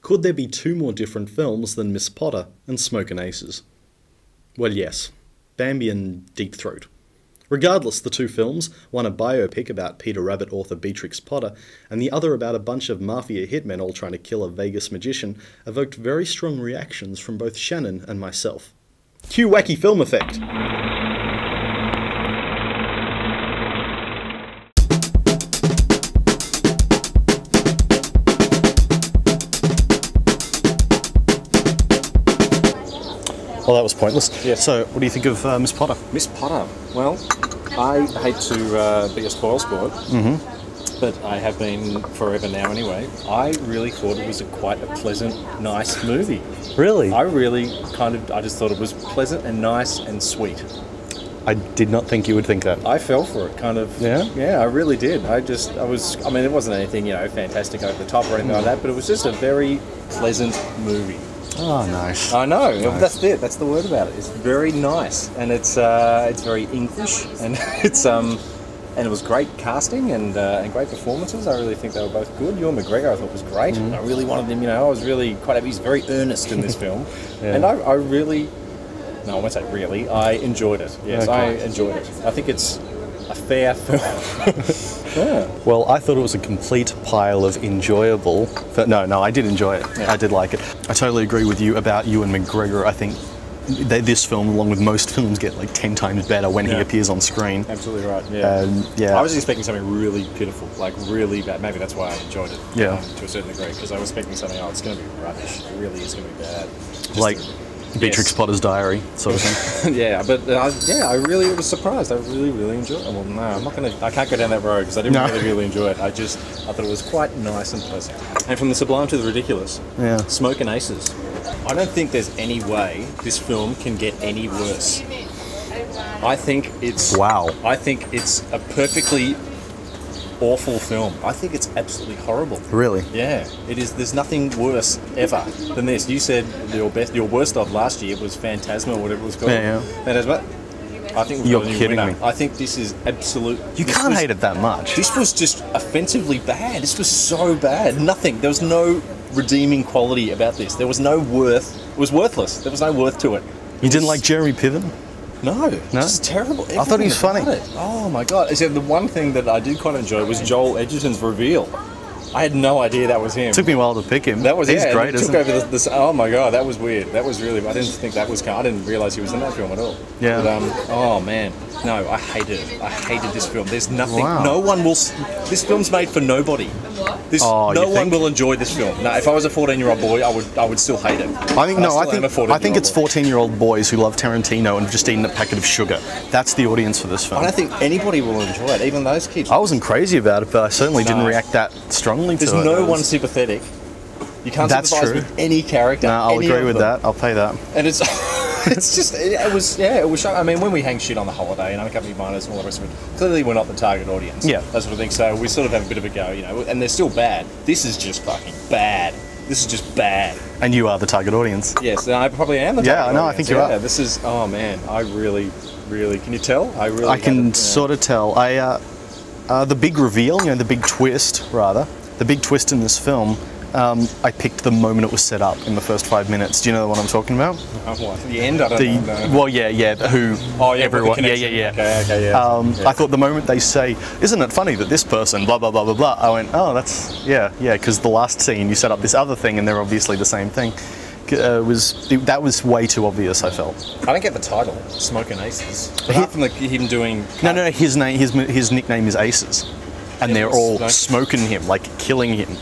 Could there be two more different films than Miss Potter and Smokin' Aces? Well, yes. Bambi and Deep Throat. Regardless, the two films, one a biopic about Peter Rabbit author Beatrix Potter, and the other about a bunch of mafia hitmen all trying to kill a Vegas magician, evoked very strong reactions from both Shannon and myself. Cue wacky film effect! Well, that was pointless. Yeah. So, what do you think of uh, Miss Potter? Miss Potter. Well, I hate to uh, be a spoil sport, but I have been forever now anyway. I really thought it was a quite a pleasant, nice movie. Really? I really kind of, I just thought it was pleasant and nice and sweet. I did not think you would think that. I fell for it, kind of. Yeah? Yeah, I really did. I just, I was, I mean, it wasn't anything, you know, fantastic over the top or anything like that, but it was just a very pleasant movie. Oh, nice. I know. That's it. That's the word about it. It's very nice, and it's uh, it's very English, and it's um, and it was great casting and uh, and great performances. I really think they were both good. Ewan McGregor, I thought was great. I really wanted him. You know, I was really quite happy. He's very earnest in this film, and I, I really, no, I won't say really. I enjoyed it. Yes, I enjoyed it. I think it's fair film. yeah. Well, I thought it was a complete pile of enjoyable. But no, no, I did enjoy it. Yeah. I did like it. I totally agree with you about Ewan McGregor. I think that this film, along with most films, get like ten times better when he appears on screen. Absolutely right. Yeah. Um, yeah. I was expecting something really pitiful, like really bad. Maybe that's why I enjoyed it. Yeah. um, to a certain degree, because I was expecting something. Oh, it's going to be rubbish. It really is going to be bad. Just like Beatrix Yes. Potter's Diary, sort of thing. yeah, but uh, yeah, I really was surprised. I really, really enjoyed it. Well, no, I'm not gonna. I can't go down that road because I didn't No. really, really enjoy it. I just, I thought it was quite nice and pleasant. And from the sublime to the ridiculous, Yeah. Smokin' Aces. I don't think there's any way this film can get any worse. I think it's Wow. I think it's a perfectly awful film. I think it's absolutely horrible. Really? Yeah, it is. There's nothing worse ever than this. You said your best, your worst of last year was Phantasma or whatever it was called. Yeah, yeah. Phantasma. I think You're got a new kidding winner. me. I think this is absolute. You can't was- hate it that much. This was just offensively bad. This was so bad. Nothing. There was no redeeming quality about this. There was no worth. It was worthless. There was no worth to it. You didn't like Jeremy Piven? No, No? just terrible. I thought he was funny. it. Oh my god! So the one thing that I did quite enjoy was Joel Edgerton's reveal. I had no idea that was him. It Took me a while to pick him. That was He's yeah, great, took over this. Oh my god, that was weird. That was really. I didn't think that was. I didn't realize he was in that film at all. Yeah. But, um, oh man, no, I hated it. I hated this film. There's nothing. Wow. No one will. This film's made for nobody. This. Oh, no you one will enjoy this film. No, if I was a 14 year old boy, I would. I would still hate it. I think no. I still am a think I think it's 14-year-old boys who love Tarantino and have just eaten a packet of sugar. That's the audience for this film. I don't think anybody will enjoy it, even those kids. I wasn't crazy about it, but I certainly didn't react that strongly There's to it. no It was- one sympathetic. You can't That's sympathise true. with any character. No, I'll agree with them. that. I'll pay that. And it's it's just it, it was yeah it was. I mean, when we hang shit on the holiday and unaccompanied minors and all the rest of it, clearly we're not the target audience. Yeah. that sort of thing. So we sort of have a bit of a go, you know. And they're still bad. This is just fucking bad. This is just bad. And you are the target audience. Yes, I probably am the target. Yeah, target no, I think you yeah, are. This is oh man, I really, really. Can you tell? I really. I can yeah. sort of tell. I uh, uh, the big reveal, you know, the big twist, rather, the big twist in this film. Um, I picked the moment it was set up in the first five minutes. Do you know what I'm talking about? Oh, what, the end. I don't The know. well, yeah, yeah. Who? Oh, yeah, everyone. Yeah, yeah, yeah. Okay, okay, yeah. Um, Yeah. I thought the moment they say, "Isn't it funny that this person?" Blah blah blah blah blah. I went, "Oh, that's yeah, yeah." Because the last scene, you set up this other thing, and they're obviously the same thing. Uh, was that was way too obvious? I felt. I don't get the title, Smoking Aces. Apart from like him doing. No, no, no. His name, his his nickname is Aces, and they're all smoking him, like killing him.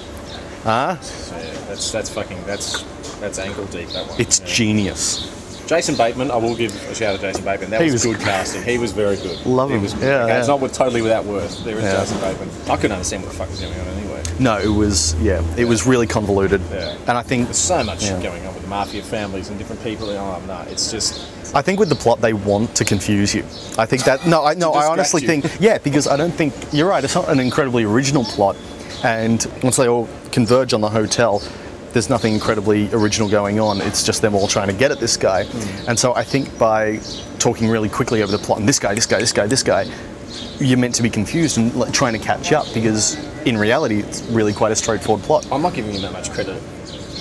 Ah, Yeah, that's that's fucking that's that's ankle deep. That one. it's Yeah. genius. Jason Bateman, I will give a shout out to Jason Bateman. That He was, was good casting. He was very good. Love he him. Was good. Yeah, okay, yeah. It's not with, totally without worth. There is Yeah. Jason Bateman. I couldn't understand what the fuck was going on anyway. No, it was yeah, it was really convoluted, Yeah. and I think There's so much Yeah. going on with the mafia families and different people. Oh no, it's just I think with the plot they want to confuse you. I think that no, I no, I honestly think yeah, because I don't think you're right. It's not an incredibly original plot, and once they all converge on the hotel, there's nothing incredibly original going on. It's just them all trying to get at this guy, Hmm. and so I think by talking really quickly over the plot and this guy, this guy, this guy, this guy, you're meant to be confused and like, trying to catch up because in reality it's really quite a straightforward plot. I'm not giving him that much credit.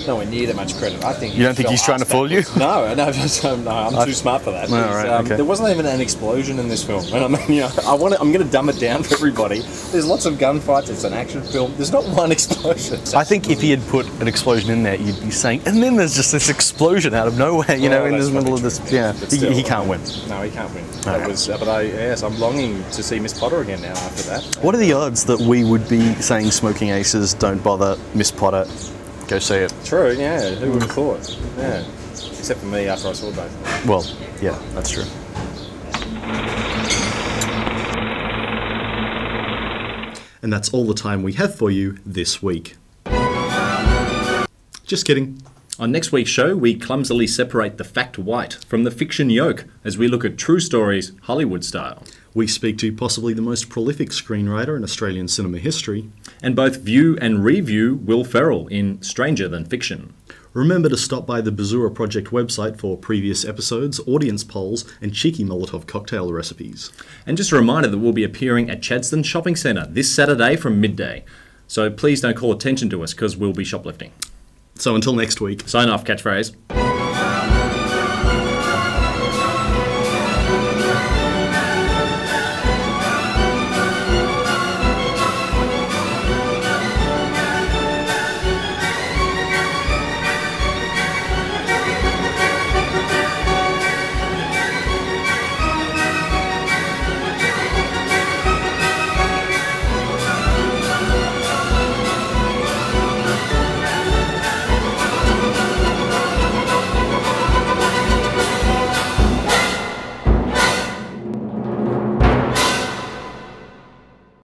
Nowhere near that much credit. I think You don't think he's trying to fool you? No, no, um, no I'm too smart for that. There's, right, um, okay. There wasn't even an explosion in this film. And I mean, you know, I want to, I'm going to dumb it down for everybody. There's lots of gunfights. It's an action film. There's not one explosion. I think if he had put an explosion in there, you'd be saying, and then there's just this explosion out of nowhere, you know, in the middle of this. true. Yeah, But he, he can't win. No, he can't win. That Alright. was, uh, but I yes, I'm longing to see Miss Potter again now after that. What are the odds that we would be saying Smoking Aces, don't bother, Miss Potter, go see it? True, yeah. Who would have thought? Yeah. Except for me after I saw both. Well, yeah, that's true. And that's all the time we have for you this week. Just kidding. On next week's show, we clumsily separate the fact white from the fiction yolk as we look at true stories, Hollywood style. We speak to possibly the most prolific screenwriter in Australian cinema history. And both view and review Will Ferrell in Stranger Than Fiction. Remember to stop by the Bazura Project website for previous episodes, audience polls, and cheeky Molotov cocktail recipes. And just a reminder that we'll be appearing at Chadstone Shopping Centre this Saturday from midday. So please don't call attention to us because we'll be shoplifting. So until next week, Sign off, catchphrase.